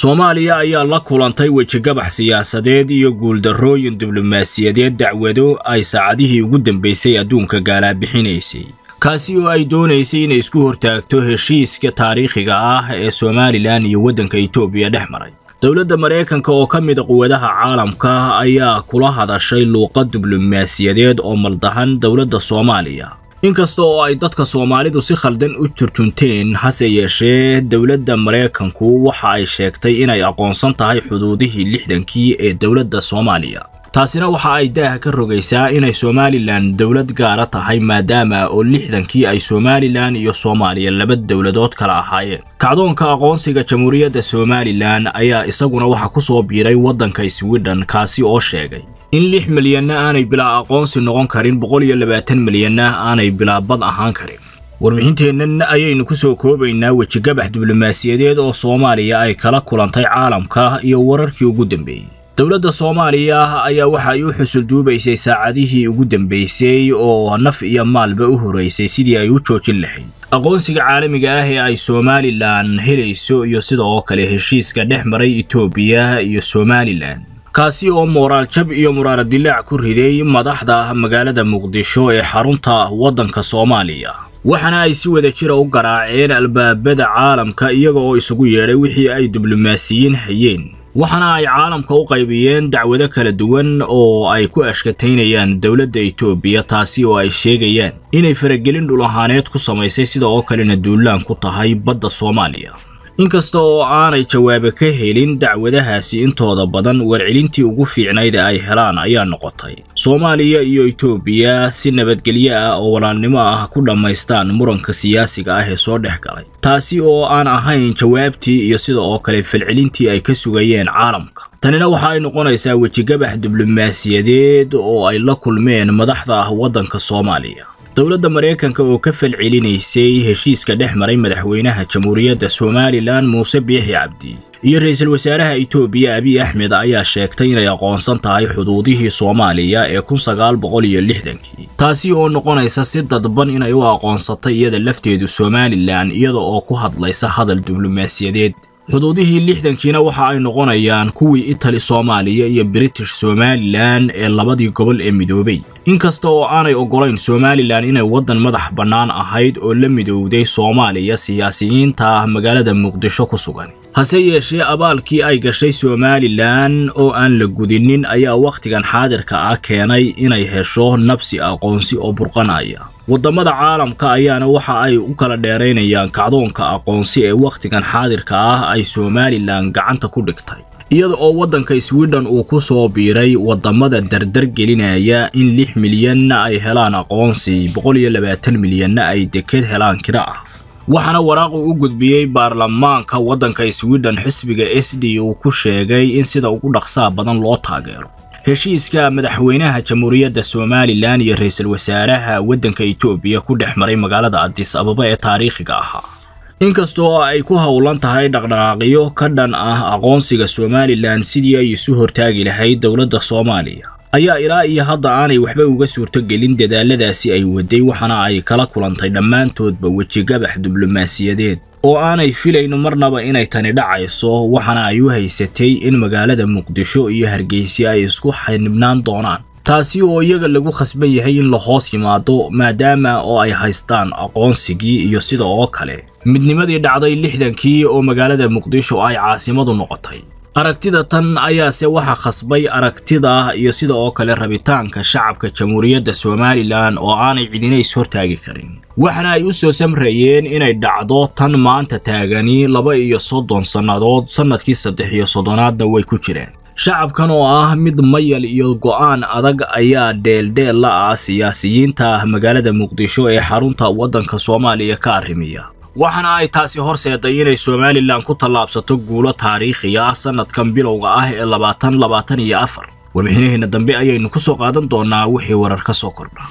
soomaaliya ayaa la kulantay wejigabax siyaasadeed iyo guuldarrooyin diblomaasiyadeed dacwado ay saacadihii ugu dambaysay adduunka gaalaabixinaysay. Kaasi oo ay doonaysay inay isku hortaagto heshiiska taariikhiga ah ee somalilan iyo waddanka etoobiya dhex maray. Dowladda maraykanka oo ka mida quwadaha caalamka ayaa kula hadashay luuqad diblomaasiyadeed oo maldahan dowladda soomaaliya inkasta oo ay dadka soomaalidu si khaldan u turjunteen hase yeeshee dowladda maraykanku waxa ay sheegtay inay aqoonsan tahay xuduudihii lixdankii ee dowladda soomaaliya. Taasina waxa ay daaha ka rogaysaa inay somalilan dowlad gaara tahay maadaama oo lixdankii ay somalilan iyo soomaaliya laba dowladood kala ahaayeen. Kacdoonka aqoonsiga jamhuuriyadda somalilan ayaa isaguna waxa ku soo biiray waddanka swidhen kaasi oo sheegay in lix milyanna aanay bilaa aqoonsi noqon karin boqol iyo labaatan milyanna aanay bilaa bad ahaan karin. Warbixinteennan ayaynu ku soo koobaynaa wejigabax diblomaasiyadeed oo soomaaliya ay kala kulantay caalamka iyo wararkii ugu dambeeyey. Dowladda soomaaliya ayaa waxa ay u xusul duubaysay saacadihii ugu dambaysay oo naf iyo maalba u horeysay sidii ay u joojin lahayd. Aqoonsiga caalamiga ah ee ay somalilan helayso iyo sida oo kale heshiiska dhex maray etoobiya iyo somalilan kaasi oo mooraal jab iyo muraara dilaac ku riday madaxda magaalada muqdisho ee xarunta waddanka soomaaliya. Waxaana ay si wada jira u garaaceen albaabada caalamka iyaga oo isugu yeedhay wixii ay diblomaasiyiin hayeen. Waxaana ay caalamka u qaybiyeen dacwado kala duwan oo ay ku ashkataynayaan dowladda etoobiya taasi oo ay sheegayaan inay faragelin dhul ahaaneed ku samaysay sida oo kalena duulaan ku tahay badda soomaaliya inkasta oo aanay jawaabo ka helin dacwadahaasi intooda badan warcelintii ugu fiicnayd ee ay helaan ayaa noqotay. Soomaaliya iyo etoobiya si nabadgelyo ah oo walaalnimo ah ku dhammaystaan muranka siyaasiga ah ee soo dhex galay. Taasi oo aan ahayn jawaabtii iyo sida oo kale falcelintii ay ka sugayeen caalamka. Tanina waxa ay noqonaysaa wejigabax diblomaasiyadeed oo ay la kulmeen madaxda ah waddanka soomaaliya dowladda maraykanka oo ka falcelinaysay heshiiska dhex maray madaxweynaha jamhuuriyadda somalilan muuse biixi cabdi iyo ra'iisul wasaaraha etoobiya abiy axmed ayaa sheegtay inay aqoonsan tahay xuduudihii soomaaliya ee lixdankii. Taasi oo noqonaysa si dadban inay u aqoonsatay iyada lafteedu somalilan iyada oo ku hadlaysa hadal diblomaasiyadeed xuduudihii lixdankiina waxa ay noqonayaan kuwii itali soomaaliya iyo british somalilan ee labadii gobol ee midoobay. Inkasta oo aanay oggolayn somalilan inay waddan madax bannaan ahayd oo la midowday soomaaliya siyaasiyiinta magaalada muqdisho ku sugan. Hase yeeshee abaalkii ay gashay somalilan oo aan la gudinin ayaa wakhtigan xaadirka ah keenay inay hesho nabsi aqoonsi oo burqanaya waddamada caalamka ayaana waxa ay u kala dheeraynayaan kacdoonka aqoonsi ee wakhtigan xaadirka ah ay somalilan gacanta ku dhigtay. Iyada oo waddanka swidhen uu ku soo biiray waddamada dardar gelinaya in lix milyanna ay helaan aqoonsi milyanna ay deked helaan kira ah. Waxaana waraaqu u gudbiyey baarlamaanka waddanka swidhen xisbiga s d uu ku sheegay in sida ugu dhaqsaa badan loo taageero heshiiska madaxweynaha jamhuuriyadda somalilan iyo ra'iisul wasaaraha waddanka etoobiya ku dhex maray magaalada adis ababa ee taariikhiga ahaa. Inkastoo ay ku howlan tahay dhaqdhaqaaqyo ka dhan ah aqoonsiga somalilan sidii ay isu hortaagi lahayd dowladda soomaaliya ayaa ilaa iyo hadda aanay waxba uga suurtogelin dadaaladaasi ay waday waxaana ay kala kulantay dhammaantoodba wejigabax diblomaasiyadeed oo aanay filayno marnaba inay tani dhacayso waxaana ay u haysatay in magaalada muqdisho iyo hargeysa ay isku xanibnaan doonaan. Taasi oo iyaga lagu khasban yahay in la hoos yimaado maadaama oo ay haystaan aqoonsigii iyo sida oo kale. Midnimadii dhacday lixdankii oo magaalada muqdisho ay caasimadu noqotay. Aragtida tan ayaase waxaa khasbay aragtida iyo sida oo kale rabitaanka shacabka jamhuuriyadda somalilan oo aanay cidinays hortaagi karin waxaana ay u soo samrayeen inay dhacdo tan maanta taagani laba iyo soddon sannadood sannadkii saddex iyo soddonaadna way ku jireen. Shacabkan oo ah mid mayal iyo go'aan adag ayaa dheeldheel la ah siyaasiyiinta magaalada muqdisho ee xarunta waddanka soomaaliya ka arrimiya waxaana ay taasi horseeday inay somalilan ku tallaabsato guulo taariikhiya ah sannadkan bilowga ah ee labaatan labaatan iyo afar. Warbixinaheenna dambe ayaynu ku soo qaadan doonnaa wixii warar ka soo kordha